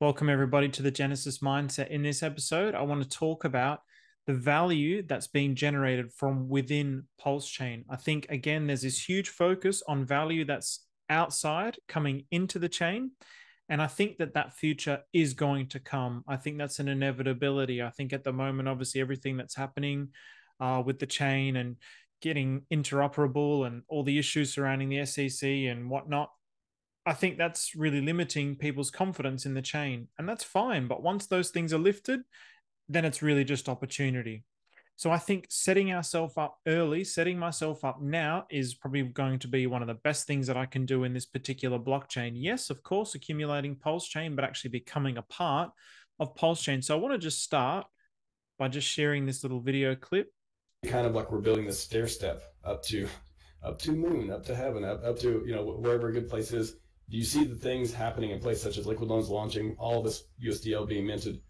Welcome, everybody, to the Genesis Mindset. In this episode, I want to talk about the value that's being generated from within Pulse Chain. I think, again, there's this huge focus on value that's outside coming into the chain. And I think that that future is going to come. I think that's an inevitability. I think at the moment, obviously, everything that's happening uh, with the chain and getting interoperable and all the issues surrounding the SEC and whatnot, I think that's really limiting people's confidence in the chain. And that's fine. But once those things are lifted, then it's really just opportunity. So I think setting ourselves up early, setting myself up now is probably going to be one of the best things that I can do in this particular blockchain. Yes, of course, accumulating Pulse Chain, but actually becoming a part of Pulse Chain. So I want to just start by just sharing this little video clip. Kind of like we're building this stair step up to up to moon, up to heaven, up, up to you know wherever a good place is do you see the things happening in place, such as liquid loans launching, all this USDL being minted?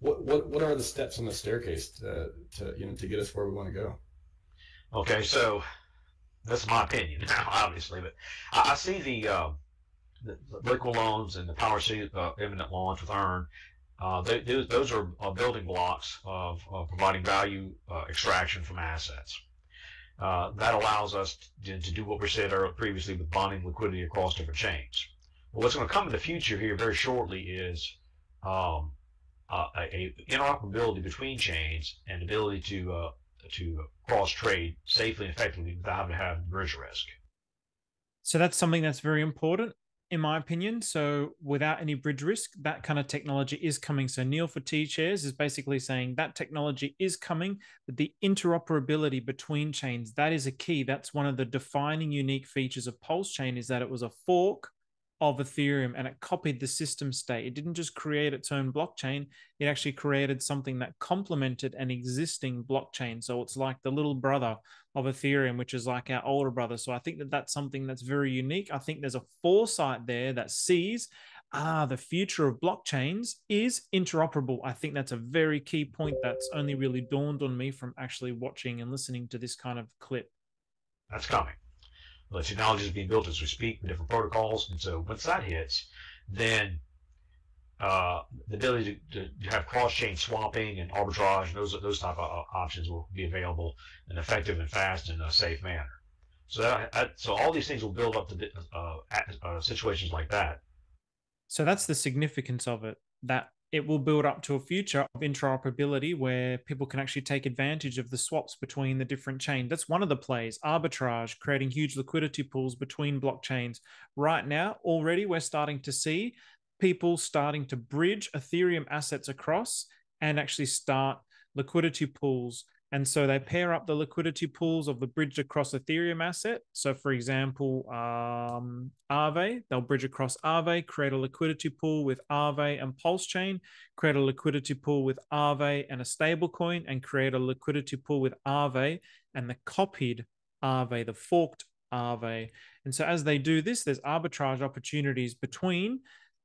What what what are the steps on the staircase to, to you know to get us where we want to go? Okay, so that's my opinion now, obviously, but I, I see the, uh, the, liquid loans and the PowerCity uh, imminent launch with Earn. Uh, they, those are uh, building blocks of, of providing value uh, extraction from assets. Uh, that allows us to, to, do what we said previously with bonding liquidity across different chains. Well, what's going to come in the future here very shortly is um, uh, a, a, interoperability between chains and ability to uh, to cross trade safely and effectively without having to have bridge risk. So that's something that's very important in my opinion. So without any bridge risk, that kind of technology is coming. So Neil for T shares is basically saying that technology is coming, but the interoperability between chains, that is a key. That's one of the defining unique features of Pulse Chain is that it was a fork of Ethereum and it copied the system state. It didn't just create its own blockchain, it actually created something that complemented an existing blockchain. So it's like the little brother of Ethereum, which is like our older brother. So I think that that's something that's very unique. I think there's a foresight there that sees ah, the future of blockchains is interoperable. I think that's a very key point that's only really dawned on me from actually watching and listening to this kind of clip. That's coming. The technology is being built as we speak with different protocols. And so once that hits, then uh, the ability to, to, have cross-chain swapping and arbitrage and those those type of uh, options will be available in effective and fast and a safe manner. So that, so all these things will build up to uh, uh, situations like that. So that's the significance of it. That it will build up to a future of interoperability where people can actually take advantage of the swaps between the different chains. That's one of the plays, arbitrage, creating huge liquidity pools between blockchains. Right now, already we're starting to see people starting to bridge Ethereum assets across and actually start liquidity pools and so they pair up the liquidity pools of the bridge across Ethereum asset. So, for example, um, Aave, they'll bridge across Aave, create a liquidity pool with Aave and Pulse Chain, create a liquidity pool with Aave and a stablecoin, and create a liquidity pool with Aave and the copied Aave, the forked Aave. And so, as they do this, there's arbitrage opportunities between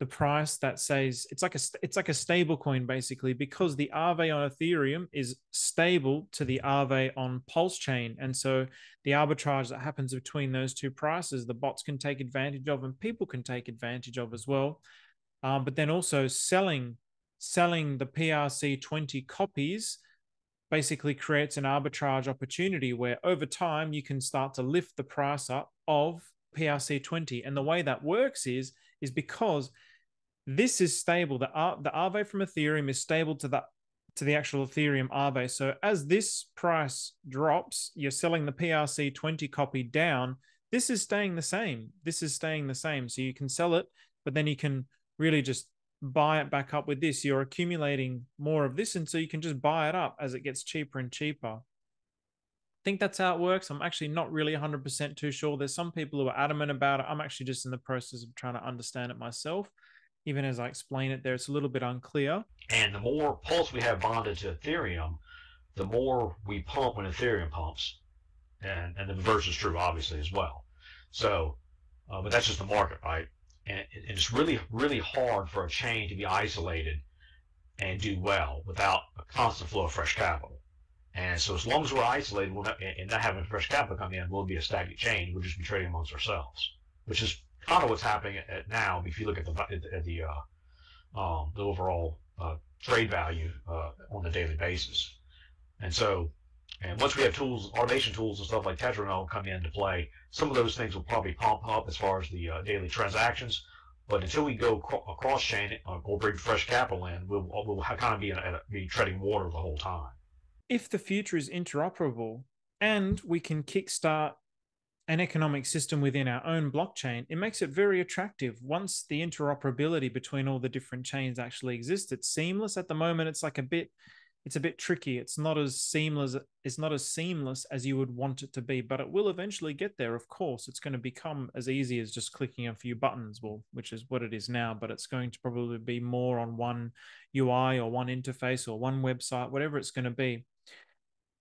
the price that says it's like a it's like a stable coin basically because the Aave on Ethereum is stable to the Aave on Pulse chain. And so the arbitrage that happens between those two prices the bots can take advantage of and people can take advantage of as well. Um, but then also selling selling the PRC20 copies basically creates an arbitrage opportunity where over time you can start to lift the price up of PRC20 and the way that works is is because this is stable. The the Aave from Ethereum is stable to the to the actual Ethereum Aave. So as this price drops, you're selling the PRC 20 copy down. This is staying the same. This is staying the same. So you can sell it, but then you can really just buy it back up with this. You're accumulating more of this, and so you can just buy it up as it gets cheaper and cheaper. Think that's how it works. I'm actually not really 100% too sure. There's some people who are adamant about it. I'm actually just in the process of trying to understand it myself even as I explain it there, it's a little bit unclear. And the more pulse we have bonded to Ethereum, the more we pump when Ethereum pumps. And, and the reverse is true, obviously, as well. So, uh, but that's just the market, right? And, and it's really, really hard for a chain to be isolated and do well without a constant flow of fresh capital. And so as long as we're isolated we're not, and not having fresh capital come in, we'll be a stagnant chain. We'll just be trading amongst ourselves, which is kind of what's happening at, now. If you look at the at the uh, um, the overall uh, trade value uh, on a daily basis. And so, and once we have tools, automation tools and stuff like Tetranode come into play, some of those things will probably pump up as far as the uh, daily transactions. But until we go across chain uh, or bring fresh capital in, we'll, we'll kind of be, in be treading water the whole time. If the future is interoperable and we can kickstart an economic system within our own blockchain, it makes it very attractive. Once the interoperability between all the different chains actually exists, it's seamless. At the moment, it's like a bit, it's a bit tricky. It's not as seamless. It's not as seamless as you would want it to be, but it will eventually get there. Of course, it's going to become as easy as just clicking a few buttons, well, which is what it is now. But it's going to probably be more on one UI or one interface or one website, whatever it's going to be.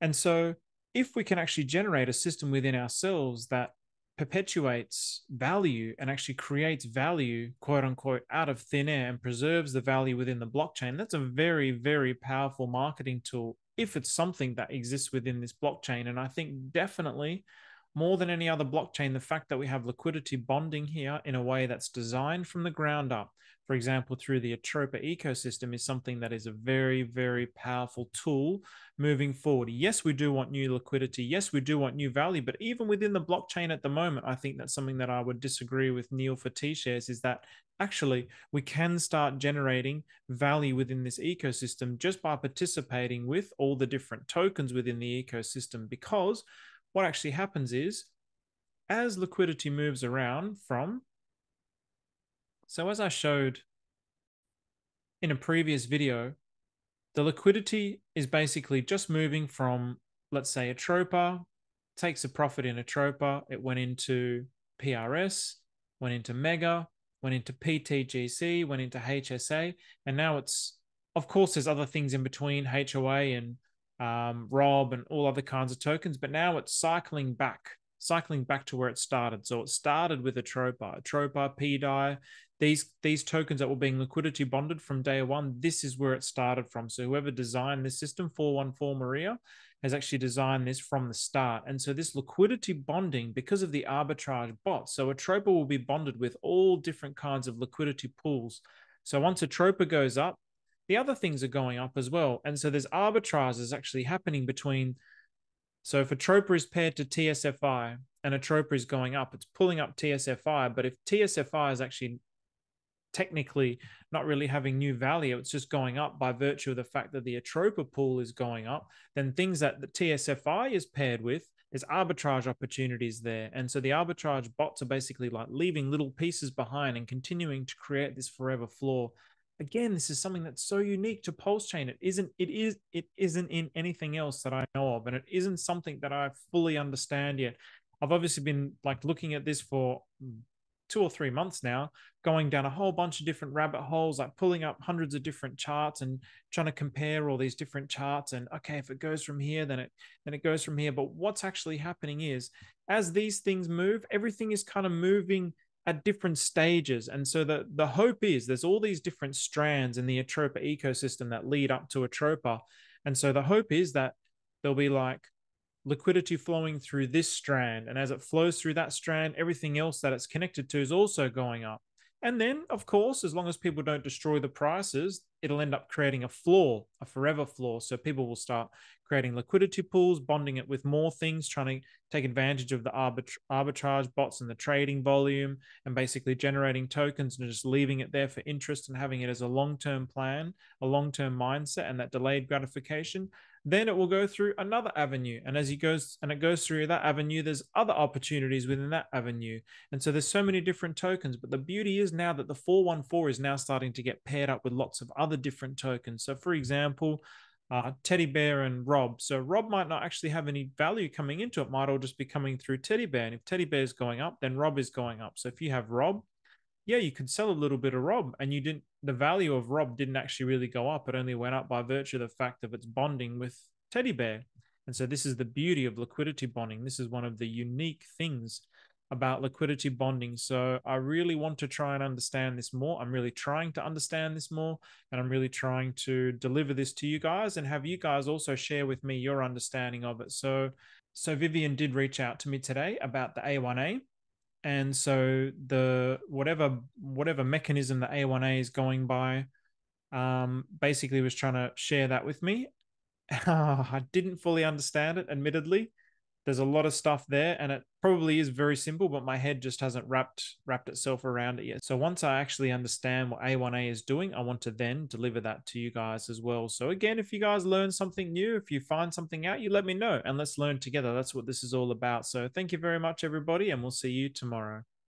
And so if we can actually generate a system within ourselves that perpetuates value and actually creates value, quote unquote, out of thin air and preserves the value within the blockchain, that's a very, very powerful marketing tool if it's something that exists within this blockchain. And I think definitely more than any other blockchain, the fact that we have liquidity bonding here in a way that's designed from the ground up for example, through the Atropa ecosystem is something that is a very, very powerful tool moving forward. Yes, we do want new liquidity. Yes, we do want new value. But even within the blockchain at the moment, I think that's something that I would disagree with Neil for T shares is that actually we can start generating value within this ecosystem just by participating with all the different tokens within the ecosystem. Because what actually happens is as liquidity moves around from so as I showed in a previous video, the liquidity is basically just moving from, let's say, Atropa, takes a profit in Atropa, it went into PRS, went into Mega, went into PTGC, went into HSA, and now it's, of course, there's other things in between HOA and um, Rob and all other kinds of tokens, but now it's cycling back, cycling back to where it started. So it started with Atropa, Atropa, PDAI, these these tokens that were being liquidity bonded from day one this is where it started from. So whoever designed this system 414 maria has actually designed this from the start. And so this liquidity bonding because of the arbitrage bot so Atropa will be bonded with all different kinds of liquidity pools. So once Atropa goes up the other things are going up as well and so there's arbitrage is actually happening between so if a Atropa is paired to TSFI and a Atropa is going up, it's pulling up TSFI. But if TSFI is actually technically not really having new value, it's just going up by virtue of the fact that the Atropa pool is going up, then things that the TSFI is paired with, there's arbitrage opportunities there. And so the arbitrage bots are basically like leaving little pieces behind and continuing to create this forever floor. Again, this is something that's so unique to Pulse Chain. It isn't, it is, it isn't in anything else that I know of, and it isn't something that I fully understand yet. I've obviously been like looking at this for two or three months now, going down a whole bunch of different rabbit holes, like pulling up hundreds of different charts and trying to compare all these different charts. And okay, if it goes from here, then it then it goes from here. But what's actually happening is as these things move, everything is kind of moving at different stages. And so the, the hope is there's all these different strands in the Atropa ecosystem that lead up to Atropa. And so the hope is that there'll be like liquidity flowing through this strand. And as it flows through that strand, everything else that it's connected to is also going up. And then, of course, as long as people don't destroy the prices, it'll end up creating a floor, a forever floor. So people will start creating liquidity pools, bonding it with more things, trying to take advantage of the arbit- arbitrage bots and the trading volume, and basically generating tokens and just leaving it there for interest and having it as a long term plan, a long term mindset, and that delayed gratification then it will go through another avenue. And as it goes and it goes through that avenue there's other opportunities within that avenue. And so there's so many different tokens but the beauty is now that the 414 is now starting to get paired up with lots of other different tokens. So for example uh, teddy bear and rob. So rob might not actually have any value coming into it might all just be coming through teddy bear. And if teddy bear is going up then rob is going up. So if you have rob yeah, you could sell a little bit of Rob, and you didn't. The value of Rob didn't actually really go up; it only went up by virtue of the fact of its bonding with Teddy Bear. And so, this is the beauty of liquidity bonding. This is one of the unique things about liquidity bonding. So, I really want to try and understand this more. I'm really trying to understand this more, and I'm really trying to deliver this to you guys and have you guys also share with me your understanding of it. So, so Vivian did reach out to me today about the A1A and so the whatever whatever mechanism the A1A is going by um, basically was trying to share that with me. I didn't fully understand it, admittedly. There's a lot of stuff there, and it probably is very simple, but my head just hasn't wrapped wrapped itself around it yet. So once I actually understand what A1A is doing, I want to then deliver that to you guys as well. So again, if you guys learn something new, if you find something out, you let me know and let's learn together. That's what this is all about. So thank you very much, everybody, and we'll see you tomorrow.